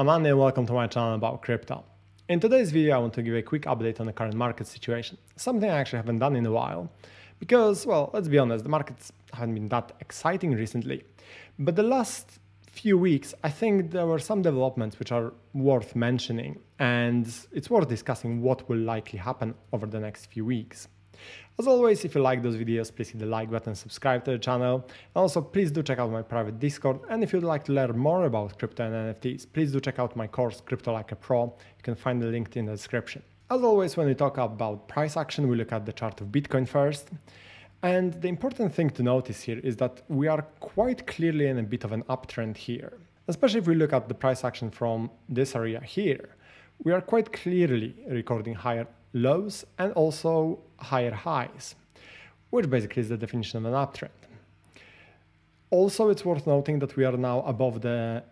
I'm Andy and welcome to my channel about crypto. In today's video, I want to give a quick update on the current market situation, something I actually haven't done in a while, because, well, let's be honest, the markets haven't been that exciting recently. But the last few weeks, I think there were some developments which are worth mentioning, and it's worth discussing what will likely happen over the next few weeks. As always, if you like those videos, please hit the like button, subscribe to the channel. Also, please do check out my private Discord. And if you'd like to learn more about crypto and NFTs, please do check out my course, Crypto Like a Pro. You can find the link in the description. As always, when we talk about price action, we look at the chart of Bitcoin first. And the important thing to notice here is that we are quite clearly in a bit of an uptrend here, especially if we look at the price action from this area here. We are quite clearly recording higher lows and also higher highs, which basically is the definition of an uptrend. Also, it's worth noting that we are now above the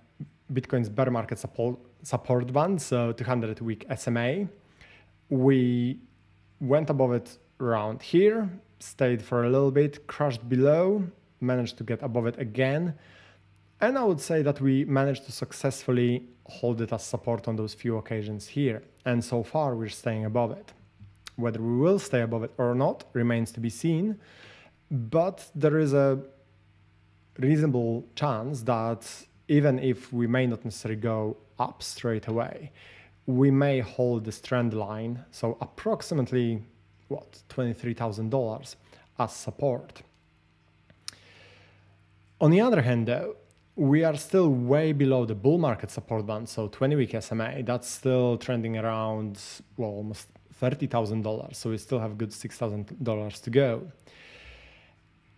Bitcoin's bear market support, support band, so 200 week SMA. We went above it around here, stayed for a little bit, crashed below, managed to get above it again. And I would say that we managed to successfully hold it as support on those few occasions here. And so far, we're staying above it. Whether we will stay above it or not remains to be seen, but there is a reasonable chance that even if we may not necessarily go up straight away, we may hold this trend line, so approximately what $23,000 as support. On the other hand, though, we are still way below the bull market support band, so 20 week SMA. That's still trending around well almost $30,000. So we still have good $6,000 to go.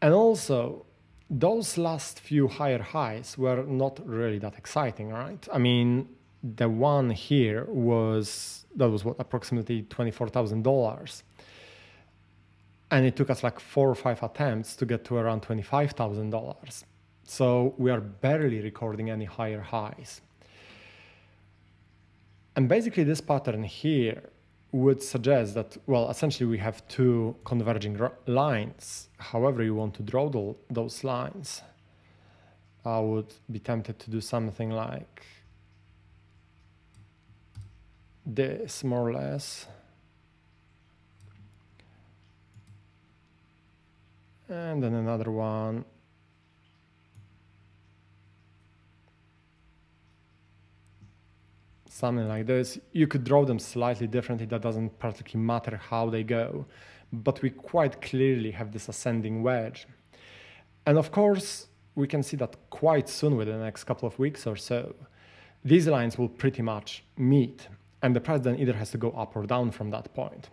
And also, those last few higher highs were not really that exciting, right? I mean, the one here was that was what approximately $24,000. And it took us like four or five attempts to get to around $25,000. So we are barely recording any higher highs. And basically this pattern here would suggest that, well, essentially we have two converging lines. However you want to draw those lines, I would be tempted to do something like this, more or less. And then another one something like this. You could draw them slightly differently. That doesn't particularly matter how they go. But we quite clearly have this ascending wedge. And of course, we can see that quite soon within the next couple of weeks or so. These lines will pretty much meet. And the price then either has to go up or down from that point.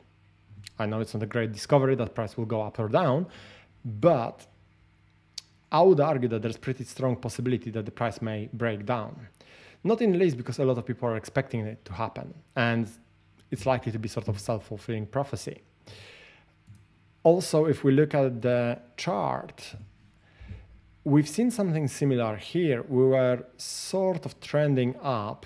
I know it's not a great discovery that price will go up or down, but I would argue that there's pretty strong possibility that the price may break down. Not in the least because a lot of people are expecting it to happen, and it's likely to be sort of self-fulfilling prophecy. Also, if we look at the chart, we've seen something similar here. We were sort of trending up,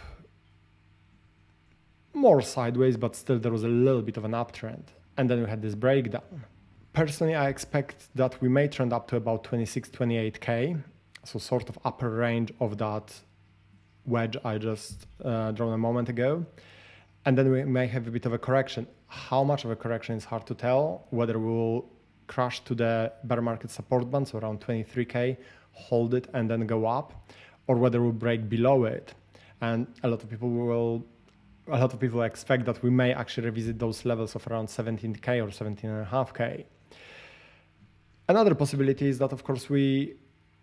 more sideways, but still there was a little bit of an uptrend. And then we had this breakdown. Personally, I expect that we may trend up to about 26, 28K, so sort of upper range of that wedge I just uh, drawn a moment ago. And then we may have a bit of a correction. How much of a correction is hard to tell, whether we will crash to the bear market support band, so around 23K, hold it and then go up, or whether we'll break below it. And a lot of people will, a lot of people expect that we may actually revisit those levels of around 17K or 17.5K. Another possibility is that, of course, we,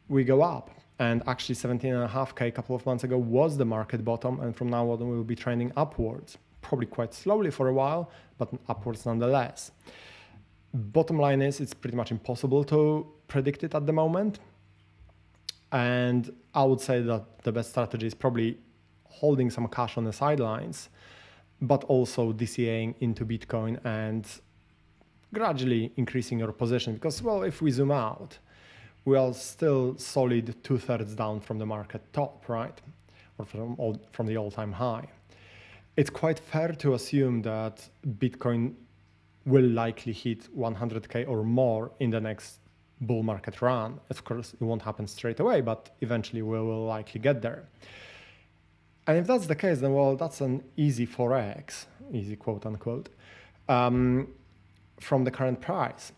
we go up and actually 17.5k a couple of months ago was the market bottom. And from now on we will be trending upwards probably quite slowly for a while but upwards nonetheless. Bottom line is it's pretty much impossible to predict it at the moment. And i would say that the best strategy is probably holding some cash on the sidelines but also dcaing into bitcoin and gradually increasing your position. Because well if we zoom out we are still solid two thirds down from the market top, right? Or from, all, from the all time high. It's quite fair to assume that Bitcoin will likely hit 100K or more in the next bull market run. Of course, it won't happen straight away, but eventually we will likely get there. And if that's the case, then well, that's an easy 4x, easy quote unquote, um, from the current price.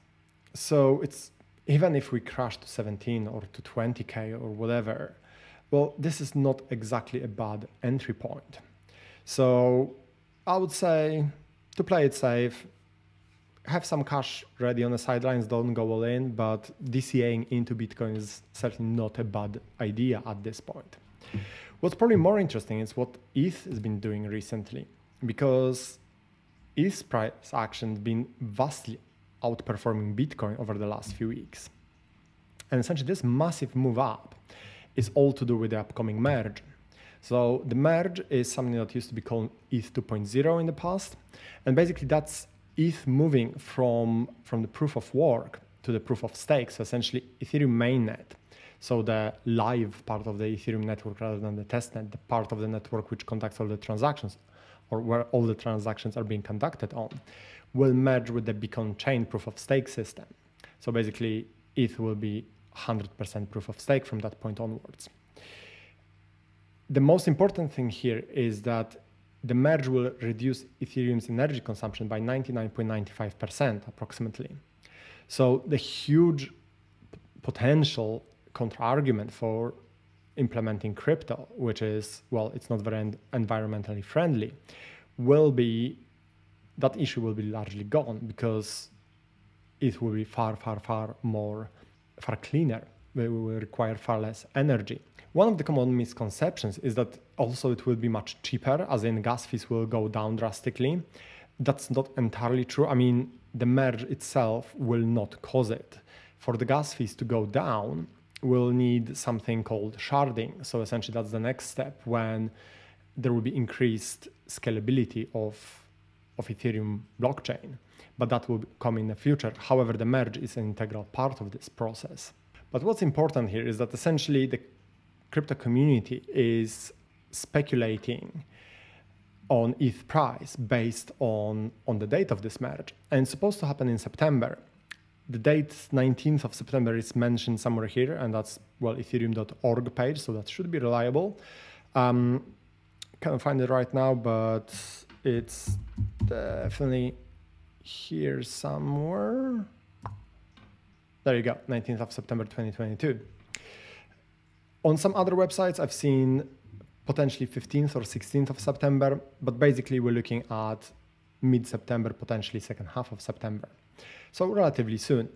So it's even if we crash to 17 or to 20k or whatever, well, this is not exactly a bad entry point. So I would say to play it safe, have some cash ready on the sidelines, don't go all in, but DCAing into Bitcoin is certainly not a bad idea at this point. What's probably more interesting is what ETH has been doing recently, because ETH's price action has been vastly outperforming Bitcoin over the last few weeks. And essentially, this massive move up is all to do with the upcoming merge. So the merge is something that used to be called ETH 2.0 in the past, and basically that's ETH moving from from the proof of work to the proof of stake. So essentially, Ethereum mainnet so the live part of the Ethereum network rather than the testnet, the part of the network which conducts all the transactions or where all the transactions are being conducted on, will merge with the Beacon chain proof of stake system. So basically, ETH will be 100% proof of stake from that point onwards. The most important thing here is that the merge will reduce Ethereum's energy consumption by 99.95% approximately. So the huge potential counter argument for implementing crypto, which is, well, it's not very environmentally friendly, will be that issue will be largely gone because it will be far, far, far more, far cleaner. It will require far less energy. One of the common misconceptions is that also it will be much cheaper, as in gas fees will go down drastically. That's not entirely true. I mean, the merge itself will not cause it. For the gas fees to go down, will need something called sharding. So essentially, that's the next step when there will be increased scalability of, of Ethereum blockchain. But that will come in the future. However, the merge is an integral part of this process. But what's important here is that essentially the crypto community is speculating on ETH price based on, on the date of this merge. And it's supposed to happen in September the date 19th of September is mentioned somewhere here, and that's well ethereum.org page, so that should be reliable. Um, can't find it right now, but it's definitely here somewhere. There you go, 19th of September 2022. On some other websites, I've seen potentially 15th or 16th of September, but basically we're looking at mid-September, potentially second half of September so relatively soon.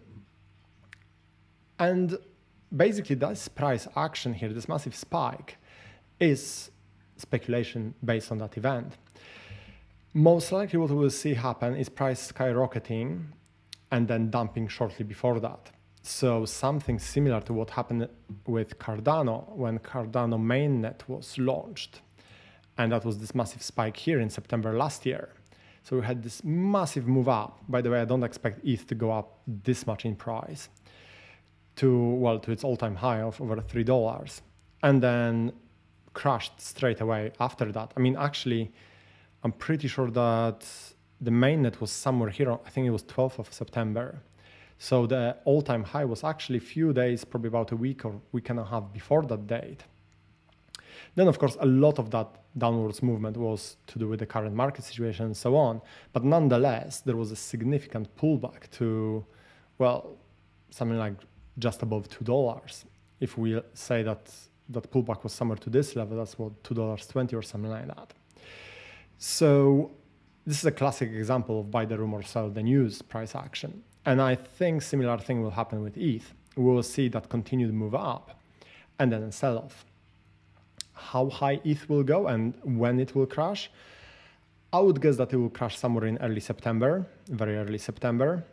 And basically, this price action here, this massive spike, is speculation based on that event. Most likely, what we will see happen is price skyrocketing and then dumping shortly before that. So something similar to what happened with Cardano when Cardano mainnet was launched. And that was this massive spike here in September last year. So we had this massive move up. By the way, I don't expect ETH to go up this much in price to well to its all-time high of over three dollars, and then crashed straight away after that. I mean, actually, I'm pretty sure that the mainnet was somewhere here. I think it was 12th of September. So the all-time high was actually a few days, probably about a week or week and a half before that date. Then, of course, a lot of that downwards movement was to do with the current market situation and so on. But nonetheless, there was a significant pullback to, well, something like just above $2. If we say that that pullback was somewhere to this level, that's what $2.20 or something like that. So this is a classic example of buy the rumor, sell the news price action. And I think similar thing will happen with ETH. We will see that continued move up and then a sell off how high ETH will go and when it will crash. I would guess that it will crash somewhere in early September, very early September,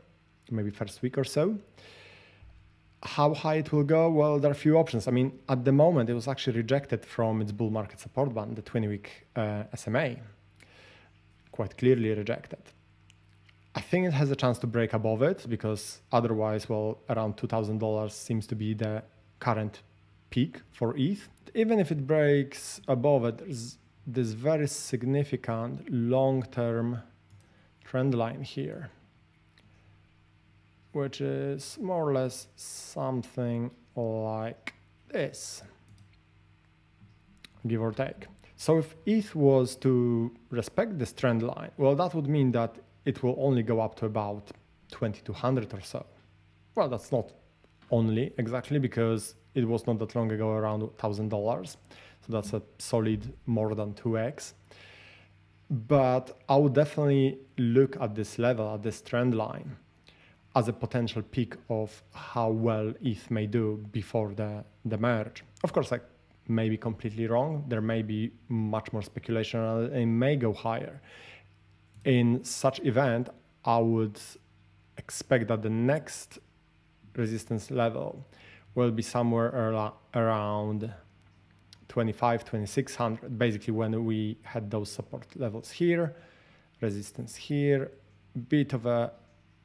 maybe first week or so. How high it will go? Well, there are a few options. I mean, at the moment, it was actually rejected from its bull market support band, the 20 week uh, SMA, quite clearly rejected. I think it has a chance to break above it because otherwise, well, around $2,000 seems to be the current peak for ETH. Even if it breaks above it, there's this very significant long-term trend line here, which is more or less something like this, give or take. So if ETH was to respect this trend line, well, that would mean that it will only go up to about 2200 or so. Well, that's not only exactly because it was not that long ago around $1,000. So that's a solid more than 2x. But I would definitely look at this level, at this trend line, as a potential peak of how well ETH may do before the, the merge. Of course, I may be completely wrong. There may be much more speculation and it may go higher. In such event, I would expect that the next resistance level will be somewhere around 25, 2600, basically when we had those support levels here, resistance here, bit of a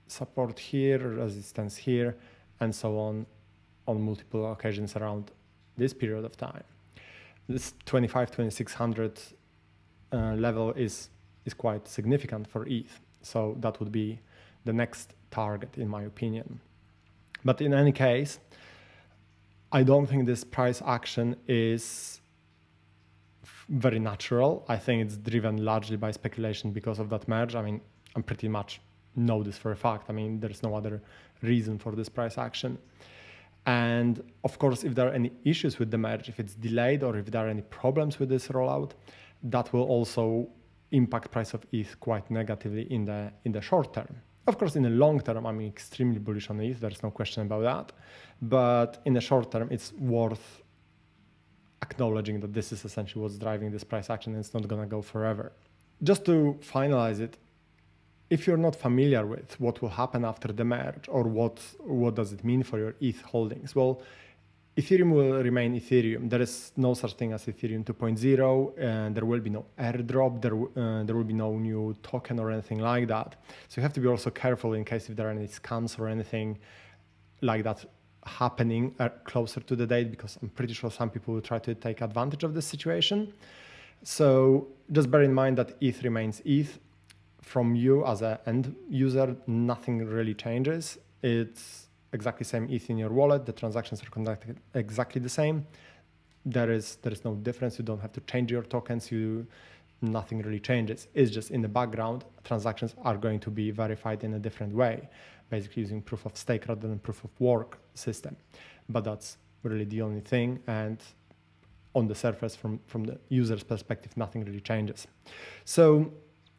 support here, resistance here, and so on on multiple occasions around this period of time. This 25, 2600 uh, level is, is quite significant for ETH. So that would be the next target in my opinion. But in any case, I don't think this price action is very natural. I think it's driven largely by speculation because of that merge. I mean, I'm pretty much know this for a fact. I mean, there's no other reason for this price action. And of course, if there are any issues with the merge, if it's delayed or if there are any problems with this rollout, that will also impact price of ETH quite negatively in the in the short term. Of course, in the long term, I'm extremely bullish on ETH. There's no question about that. But in the short term, it's worth acknowledging that this is essentially what's driving this price action and it's not going to go forever. Just to finalize it, if you're not familiar with what will happen after the merge or what, what does it mean for your ETH holdings, well, Ethereum will remain Ethereum. There is no such thing as Ethereum 2.0, and there will be no airdrop. There, uh, there will be no new token or anything like that. So you have to be also careful in case if there are any scams or anything like that happening uh, closer to the date, because I'm pretty sure some people will try to take advantage of this situation. So just bear in mind that ETH remains ETH. From you as an end user, nothing really changes. It's exactly same ETH in your wallet. The transactions are conducted exactly the same. There is there is no difference. You don't have to change your tokens. You nothing really changes. It's just in the background, transactions are going to be verified in a different way, basically using proof of stake rather than proof of work system. But that's really the only thing. And on the surface, from, from the user's perspective, nothing really changes. So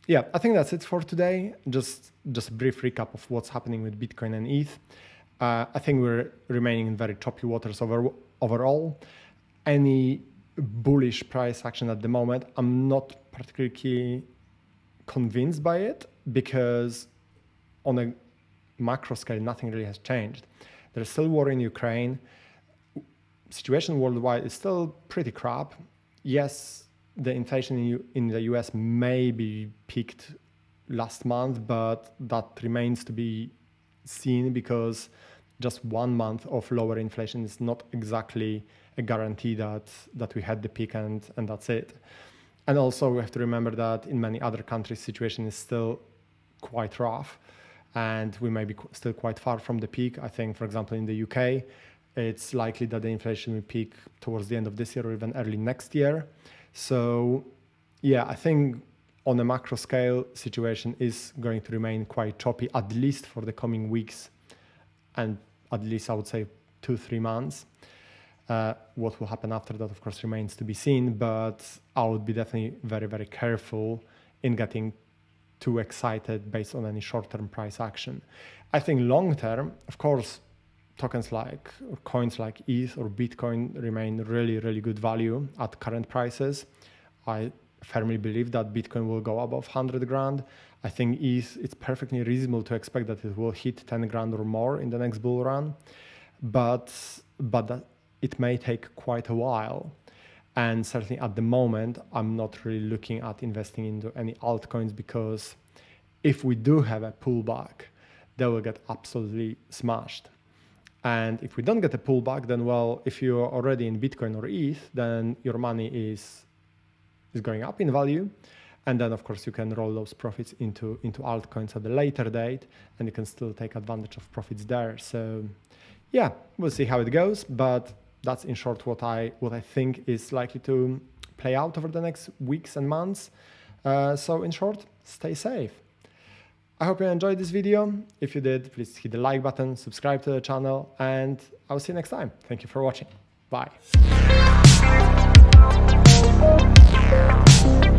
yeah, I think that's it for today. Just just a brief recap of what's happening with Bitcoin and ETH. Uh, I think we're remaining in very choppy waters over, overall. Any bullish price action at the moment, I'm not particularly convinced by it because on a macro scale, nothing really has changed. There's still war in Ukraine. Situation worldwide is still pretty crap. Yes, the inflation in, in the US may be peaked last month, but that remains to be seen because just one month of lower inflation is not exactly a guarantee that that we had the peak and and that's it. And also we have to remember that in many other countries situation is still quite rough and we may be still quite far from the peak. I think for example in the UK it's likely that the inflation will peak towards the end of this year or even early next year. So yeah, I think on a macro scale, situation is going to remain quite choppy, at least for the coming weeks and at least I would say two, three months. Uh, what will happen after that, of course, remains to be seen, but I would be definitely very, very careful in getting too excited based on any short term price action. I think long term, of course, tokens like coins like ETH or Bitcoin remain really, really good value at current prices. I firmly believe that Bitcoin will go above 100 grand. I think ETH, it's perfectly reasonable to expect that it will hit 10 grand or more in the next bull run, but, but it may take quite a while. And certainly at the moment, I'm not really looking at investing into any altcoins because if we do have a pullback, they will get absolutely smashed. And if we don't get a pullback, then well, if you're already in Bitcoin or ETH, then your money is is going up in value. And then, of course, you can roll those profits into, into altcoins at a later date, and you can still take advantage of profits there. So, yeah, we'll see how it goes. But that's in short what I what I think is likely to play out over the next weeks and months. Uh, so, in short, stay safe. I hope you enjoyed this video. If you did, please hit the like button, subscribe to the channel, and I'll see you next time. Thank you for watching. Bye. Thank.